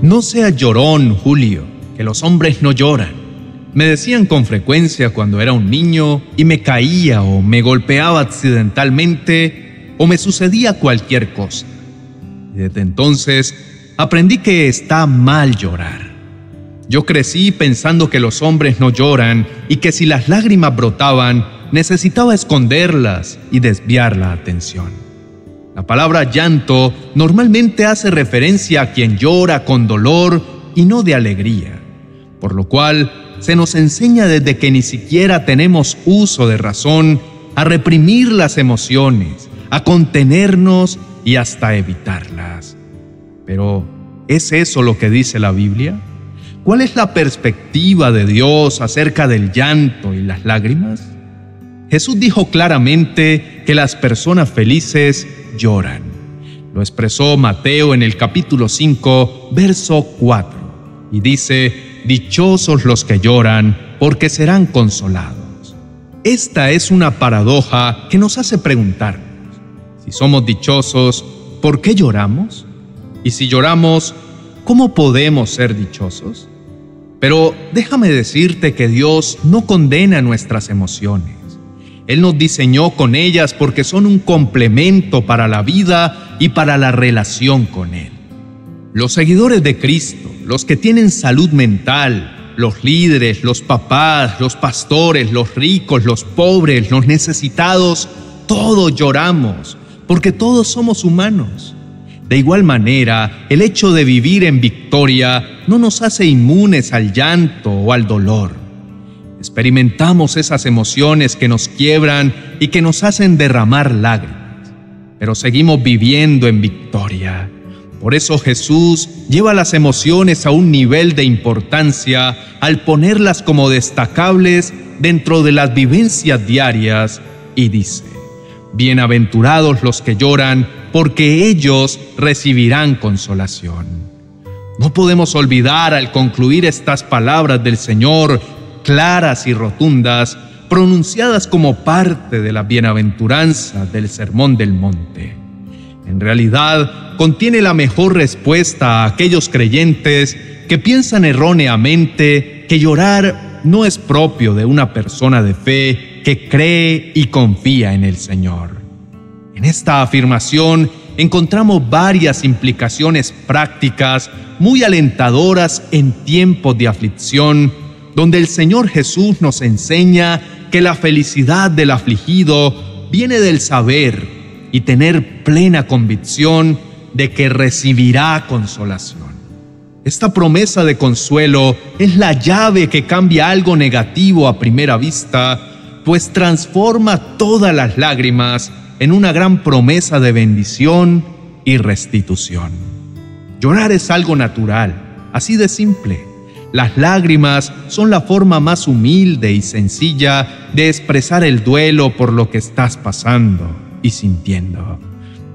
No seas llorón, Julio, que los hombres no lloran. Me decían con frecuencia cuando era un niño y me caía o me golpeaba accidentalmente o me sucedía cualquier cosa. Y desde entonces aprendí que está mal llorar. Yo crecí pensando que los hombres no lloran y que si las lágrimas brotaban, necesitaba esconderlas y desviar la atención. La palabra llanto normalmente hace referencia a quien llora con dolor y no de alegría, por lo cual se nos enseña desde que ni siquiera tenemos uso de razón a reprimir las emociones, a contenernos y hasta evitarlas. Pero, ¿es eso lo que dice la Biblia? ¿Cuál es la perspectiva de Dios acerca del llanto y las lágrimas? Jesús dijo claramente que las personas felices lloran. Lo expresó Mateo en el capítulo 5, verso 4, y dice, Dichosos los que lloran, porque serán consolados. Esta es una paradoja que nos hace preguntarnos, si somos dichosos, ¿por qué lloramos? Y si lloramos, ¿cómo podemos ser dichosos? Pero déjame decirte que Dios no condena nuestras emociones. Él nos diseñó con ellas porque son un complemento para la vida y para la relación con Él. Los seguidores de Cristo, los que tienen salud mental, los líderes, los papás, los pastores, los ricos, los pobres, los necesitados, todos lloramos, porque todos somos humanos. De igual manera, el hecho de vivir en victoria no nos hace inmunes al llanto o al dolor. Experimentamos esas emociones que nos quiebran y que nos hacen derramar lágrimas, pero seguimos viviendo en victoria. Por eso Jesús lleva las emociones a un nivel de importancia al ponerlas como destacables dentro de las vivencias diarias y dice, Bienaventurados los que lloran, porque ellos recibirán consolación. No podemos olvidar al concluir estas palabras del Señor, claras y rotundas, pronunciadas como parte de la bienaventuranza del Sermón del Monte. En realidad, contiene la mejor respuesta a aquellos creyentes que piensan erróneamente que llorar no es propio de una persona de fe que cree y confía en el Señor. En esta afirmación encontramos varias implicaciones prácticas muy alentadoras en tiempos de aflicción, donde el Señor Jesús nos enseña que la felicidad del afligido viene del saber y tener plena convicción de que recibirá consolación. Esta promesa de consuelo es la llave que cambia algo negativo a primera vista, pues transforma todas las lágrimas en una gran promesa de bendición y restitución. Llorar es algo natural, así de simple. Las lágrimas son la forma más humilde y sencilla de expresar el duelo por lo que estás pasando y sintiendo.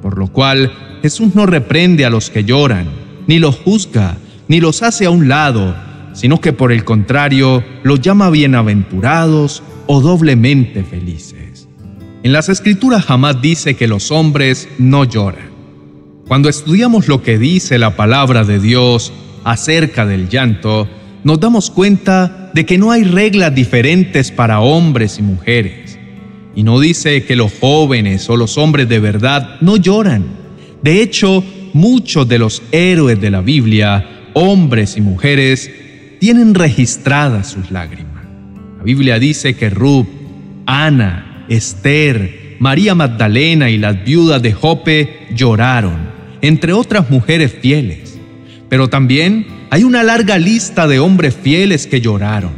Por lo cual Jesús no reprende a los que lloran, ni los juzga, ni los hace a un lado, sino que por el contrario los llama bienaventurados o doblemente felices. En las escrituras jamás dice que los hombres no lloran. Cuando estudiamos lo que dice la palabra de Dios acerca del llanto, nos damos cuenta de que no hay reglas diferentes para hombres y mujeres. Y no dice que los jóvenes o los hombres de verdad no lloran. De hecho, muchos de los héroes de la Biblia, hombres y mujeres, tienen registradas sus lágrimas. La Biblia dice que Ruth, Ana, Esther, María Magdalena y las viudas de Jope lloraron, entre otras mujeres fieles. Pero también hay una larga lista de hombres fieles que lloraron.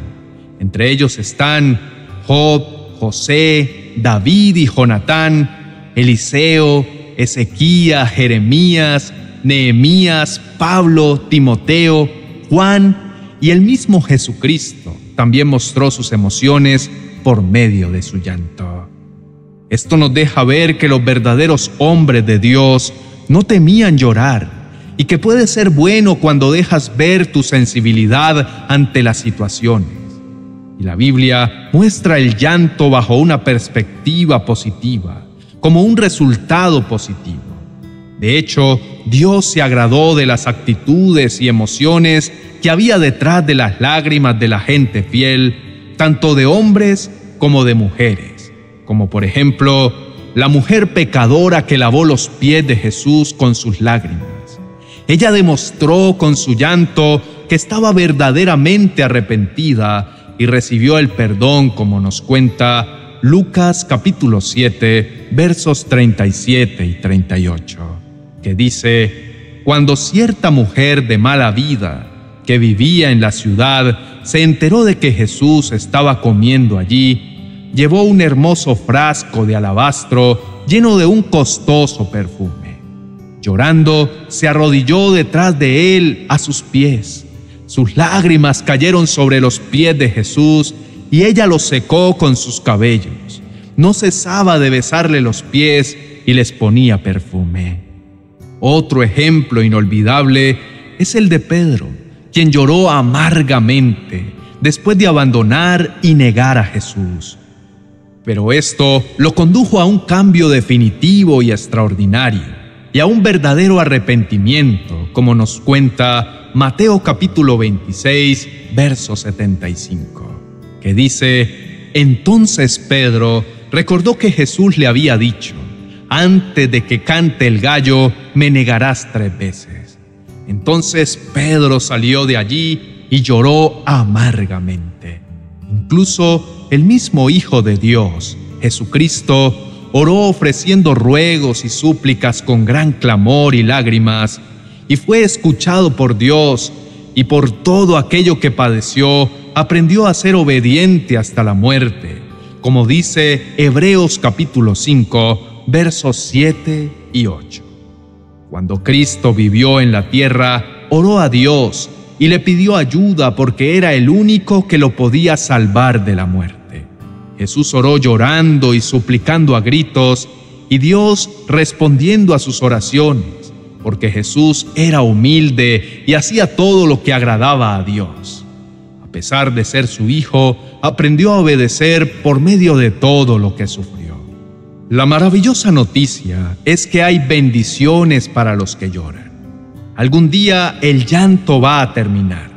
Entre ellos están Job, José, David y Jonatán, Eliseo, Ezequías, Jeremías, Nehemías, Pablo, Timoteo, Juan y el mismo Jesucristo también mostró sus emociones por medio de su llanto. Esto nos deja ver que los verdaderos hombres de Dios no temían llorar y que puede ser bueno cuando dejas ver tu sensibilidad ante las situaciones. Y la Biblia muestra el llanto bajo una perspectiva positiva, como un resultado positivo. De hecho, Dios se agradó de las actitudes y emociones que había detrás de las lágrimas de la gente fiel, tanto de hombres como de mujeres, como por ejemplo la mujer pecadora que lavó los pies de Jesús con sus lágrimas. Ella demostró con su llanto que estaba verdaderamente arrepentida y recibió el perdón como nos cuenta Lucas capítulo 7 versos 37 y 38, que dice, Cuando cierta mujer de mala vida que vivía en la ciudad se enteró de que Jesús estaba comiendo allí, llevó un hermoso frasco de alabastro lleno de un costoso perfume. Llorando, se arrodilló detrás de él a sus pies. Sus lágrimas cayeron sobre los pies de Jesús y ella los secó con sus cabellos. No cesaba de besarle los pies y les ponía perfume. Otro ejemplo inolvidable es el de Pedro, quien lloró amargamente después de abandonar y negar a Jesús. Pero esto lo condujo a un cambio definitivo y extraordinario y a un verdadero arrepentimiento, como nos cuenta Mateo capítulo 26, verso 75, que dice, entonces Pedro recordó que Jesús le había dicho, antes de que cante el gallo, me negarás tres veces. Entonces Pedro salió de allí y lloró amargamente. Incluso el mismo Hijo de Dios, Jesucristo, oró ofreciendo ruegos y súplicas con gran clamor y lágrimas, y fue escuchado por Dios, y por todo aquello que padeció, aprendió a ser obediente hasta la muerte, como dice Hebreos capítulo 5, versos 7 y 8. Cuando Cristo vivió en la tierra, oró a Dios y le pidió ayuda porque era el único que lo podía salvar de la muerte. Jesús oró llorando y suplicando a gritos, y Dios respondiendo a sus oraciones, porque Jesús era humilde y hacía todo lo que agradaba a Dios. A pesar de ser su hijo, aprendió a obedecer por medio de todo lo que sufrió. La maravillosa noticia es que hay bendiciones para los que lloran. Algún día el llanto va a terminar.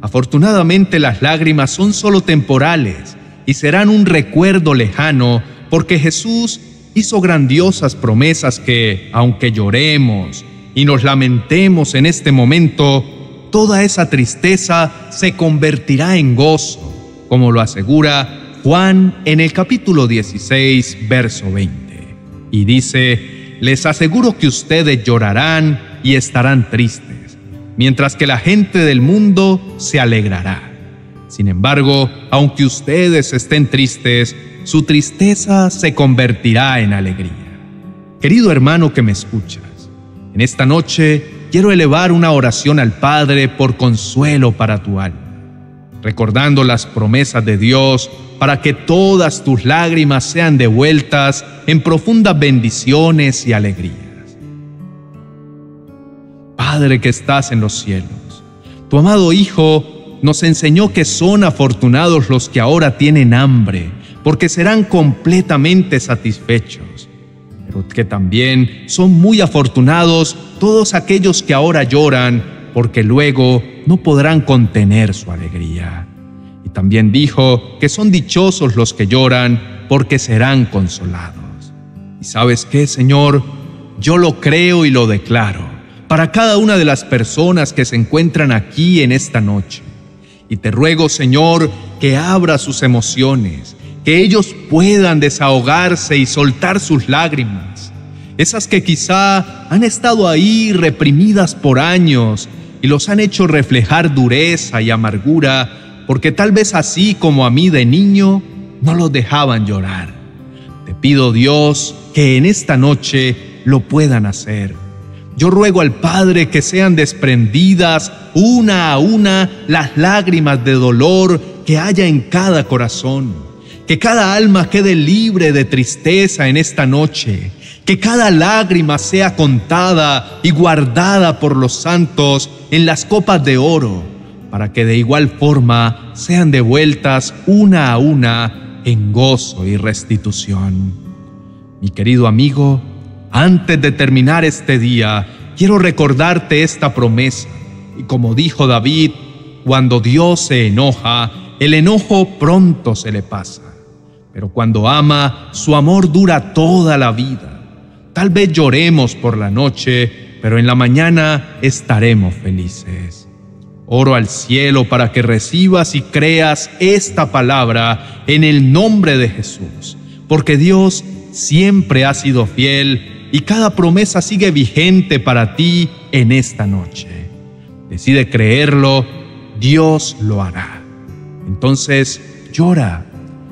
Afortunadamente las lágrimas son solo temporales y serán un recuerdo lejano porque Jesús hizo grandiosas promesas que, aunque lloremos y nos lamentemos en este momento, toda esa tristeza se convertirá en gozo, como lo asegura Juan en el capítulo 16, verso 20. Y dice, les aseguro que ustedes llorarán y estarán tristes, mientras que la gente del mundo se alegrará. Sin embargo, aunque ustedes estén tristes, su tristeza se convertirá en alegría. Querido hermano que me escuchas, en esta noche quiero elevar una oración al Padre por consuelo para tu alma, recordando las promesas de Dios para que todas tus lágrimas sean devueltas en profundas bendiciones y alegrías. Padre que estás en los cielos, tu amado Hijo nos enseñó que son afortunados los que ahora tienen hambre, porque serán completamente satisfechos, pero que también son muy afortunados todos aquellos que ahora lloran, porque luego no podrán contener su alegría. Y también dijo que son dichosos los que lloran, porque serán consolados. ¿Y sabes qué, Señor? Yo lo creo y lo declaro para cada una de las personas que se encuentran aquí en esta noche y te ruego, Señor, que abra sus emociones, que ellos puedan desahogarse y soltar sus lágrimas, esas que quizá han estado ahí reprimidas por años y los han hecho reflejar dureza y amargura, porque tal vez así como a mí de niño, no los dejaban llorar. Te pido, Dios, que en esta noche lo puedan hacer yo ruego al Padre que sean desprendidas una a una las lágrimas de dolor que haya en cada corazón, que cada alma quede libre de tristeza en esta noche, que cada lágrima sea contada y guardada por los santos en las copas de oro, para que de igual forma sean devueltas una a una en gozo y restitución. Mi querido amigo, Antes de terminar este día, quiero recordarte esta promesa. Y como dijo David, cuando Dios se enoja, el enojo pronto se le pasa. Pero cuando ama, su amor dura toda la vida. Tal vez lloremos por la noche, pero en la mañana estaremos felices. Oro al cielo para que recibas y creas esta palabra en el nombre de Jesús, porque Dios siempre ha sido fiel y cada promesa sigue vigente para ti en esta noche. Decide creerlo, Dios lo hará. Entonces llora.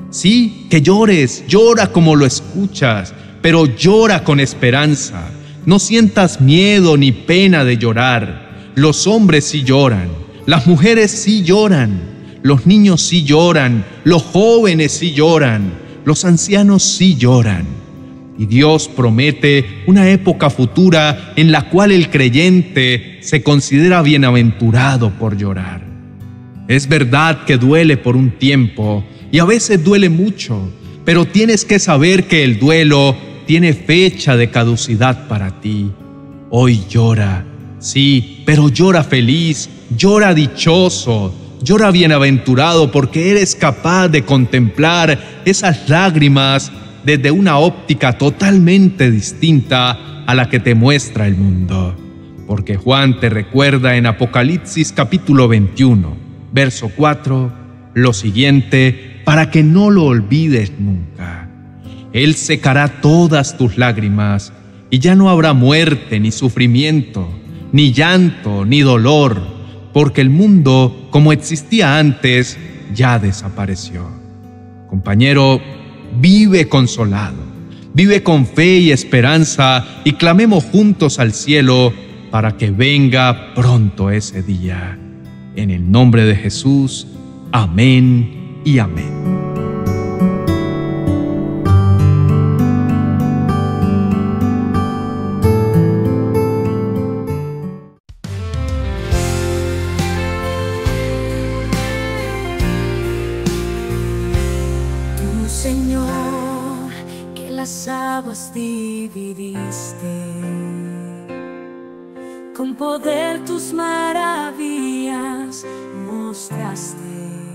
Sí, que llores, llora como lo escuchas, pero llora con esperanza. No sientas miedo ni pena de llorar. Los hombres sí lloran, las mujeres sí lloran, los niños sí lloran, los jóvenes sí lloran, los ancianos sí lloran. Y Dios promete una época futura en la cual el creyente se considera bienaventurado por llorar. Es verdad que duele por un tiempo y a veces duele mucho, pero tienes que saber que el duelo tiene fecha de caducidad para ti. Hoy llora, sí, pero llora feliz, llora dichoso, llora bienaventurado porque eres capaz de contemplar esas lágrimas desde una óptica totalmente distinta a la que te muestra el mundo. Porque Juan te recuerda en Apocalipsis capítulo 21, verso 4, lo siguiente para que no lo olvides nunca. Él secará todas tus lágrimas y ya no habrá muerte ni sufrimiento, ni llanto, ni dolor, porque el mundo, como existía antes, ya desapareció. Compañero, vive consolado, vive con fe y esperanza y clamemos juntos al cielo para que venga pronto ese día. En el nombre de Jesús, amén y amén. Poder tus maravillas mostraste.